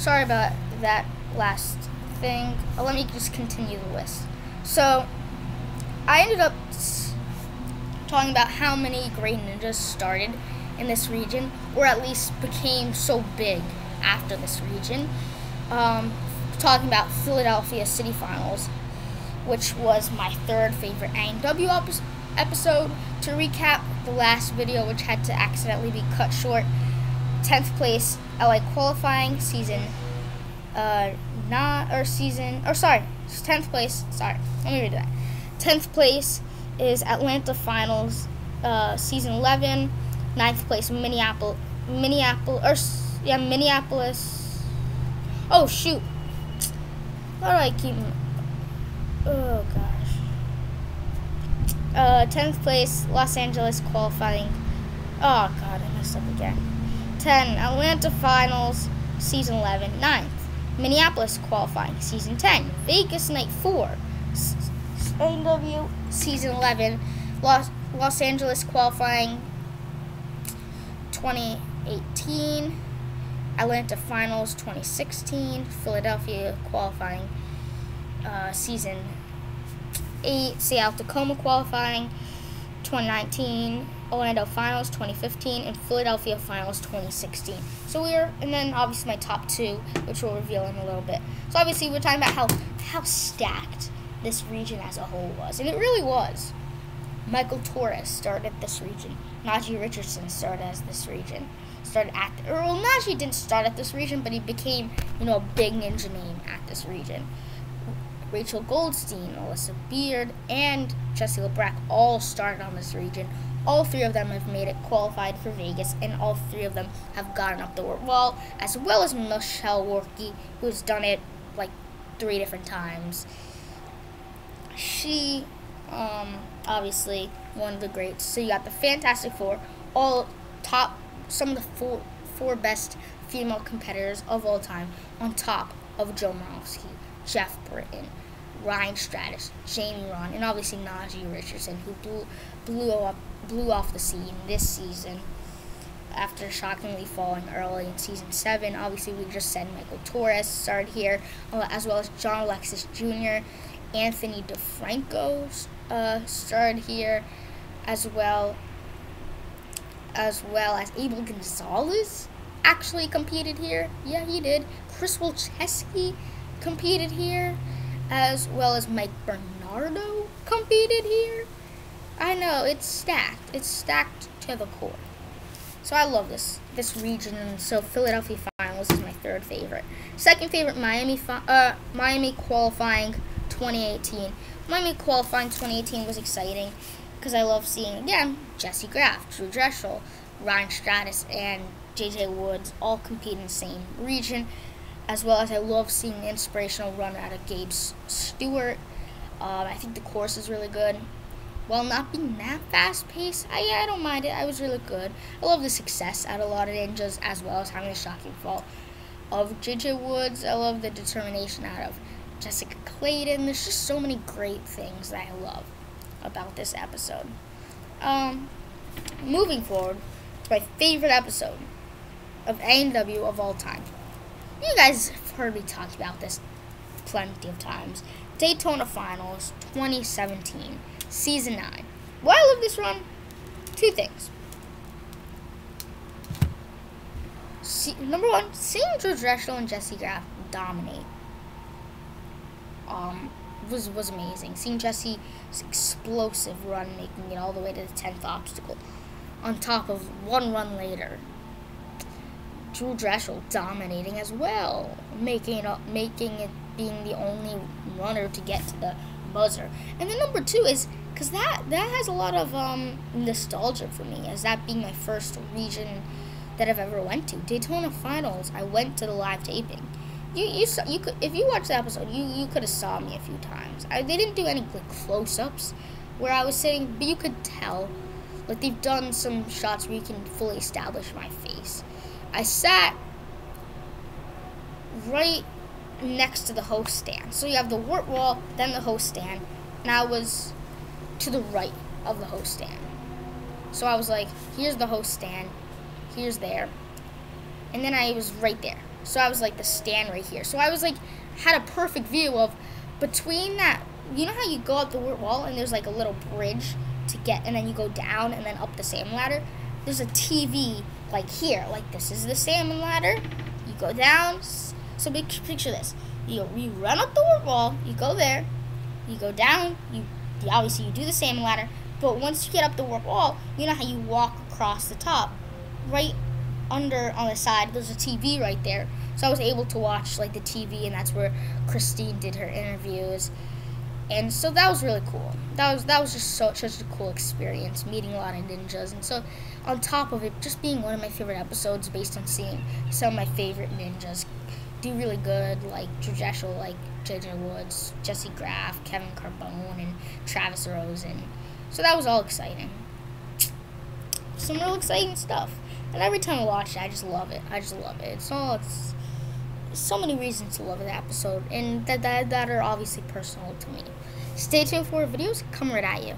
sorry about that last thing. Uh, let me just continue the list. So, I ended up talking about how many great ninjas started in this region, or at least became so big after this region. Um, talking about Philadelphia City Finals, which was my third favorite ANW episode. To recap the last video, which had to accidentally be cut short, 10th place LA qualifying season, uh, not, or season, or sorry, 10th place, sorry, let me redo that. 10th place is Atlanta Finals, uh, season 11. Ninth place, Minneapolis, Minneapolis, or yeah, Minneapolis. Oh shoot! How do I keep? Oh gosh. Uh, tenth place, Los Angeles qualifying. Oh god, I messed up again. Ten, Atlanta Finals, season 11. Ninth, Minneapolis qualifying, season 10. Vegas night four. ANW season 11, Los, Los Angeles qualifying 2018, Atlanta finals 2016, Philadelphia qualifying uh, season 8, Seattle Tacoma qualifying 2019, Orlando finals 2015, and Philadelphia finals 2016. So we're, and then obviously my top two, which we'll reveal in a little bit. So obviously we're talking about how, how stacked this region as a whole was. And it really was. Michael Torres started this region. Najee Richardson started as this region. Started at, or well, Najee didn't start at this region, but he became, you know, a big ninja name at this region. Rachel Goldstein, Alyssa Beird, and Jesse Labreck all started on this region. All three of them have made it qualified for Vegas, and all three of them have gotten up the world wall, as well as Michelle Warnky, who's done it like three different times she, um, obviously one of the greats. So you got the Fantastic Four, all top, some of the four, four best female competitors of all time, on top of Joe Moravsky, Jeff Britton, Ryan Stratis, Jamie Rahn, and obviously Najee Richardson, who blew, blew, up, blew off the scene this season after shockingly falling early in season seven. Obviously, we just said Michael Torres started here, uh, as well as Jon Alexis Jr. Anthony DeFranco uh, starred here, as well as well as Abel Gonzalez actually competed here. Yeah, he did. Chris Wilczewski competed here, as well as Mike Bernardo competed here. I know it's stacked. It's stacked to the core. So I love this this region. And so Philadelphia Finals is my third favorite. Second favorite Miami uh, Miami qualifying 2018. Miami qualifying 2018 was exciting because I love seeing, again, Jesse Graff, Drew Drechsel, Ryan Stratis, and JJ Woods all compete in the same region, as well as I love seeing the inspirational run out of Gabe Stewart. Um, I think the course is really good. While not being that fast paced, I, I don't mind it. I was really good. I love the success out of a lot of ninjas, as well as having a shocking fall of JJ Woods. I love the determination out of Jessica Clayton. There's just so many great things that I love about this episode. Um, moving forward it's my favorite episode of ANW of all time. You guys have heard me talk about this plenty of times. Daytona Finals 2017, Season 9. Why I love this run? Two things. See, number one, seeing Drew Drechsel and Jesse Graff dominate um, was was amazing. Seeing Jesse's explosive run, making it all the way to the tenth obstacle, on top of one run later. Drew Drechsel dominating as well, making it making it being the only runner to get to the buzzer. And then number two is because that that has a lot of um, nostalgia for me, as that being my first region that I've ever went to. Daytona Finals, I went to the live taping you you saw, you could if you watched the episode, you you could have saw me a few times. I, they didn't do any like close-ups where I was sitting, but you could tell. Like they've done some shots where you can fully establish my face. I sat right next to the host stand. So you have the warped wall, then the host stand, and I was to the right of the host stand. So I was like, here's the host stand, here's there. and then I was right there. So I was like the stand right here. So I was like had a perfect view of between that. You know how you go up the warped wall and there's like a little bridge to get, and then you go down and then up the same ladder. There's a TV like here, like this is the salmon ladder. You go down. So picture this: you you run up the wall, you go there, you go down, you, obviously you do the salmon ladder. But once you get up the wall, you know how you walk across the top, right under on the side. There's a TV right there, so I was able to watch like the TV, and that's where Christine did her interviews and so that was really cool. That was that was just so such a cool experience meeting a lot of ninjas, and so on top of it, just being one of my favorite episodes based on seeing some of my favorite ninjas do really good, like Drew like JJ Woods, Jesse Graff, Kevin Carbone, and Travis Rose, and so that was all exciting. Some real exciting stuff, and every time I watch it, I just love it. I just love it. It's all it's so many reasons to love that episode, and that, that, that are obviously personal to me. Stay tuned for videos coming right at you.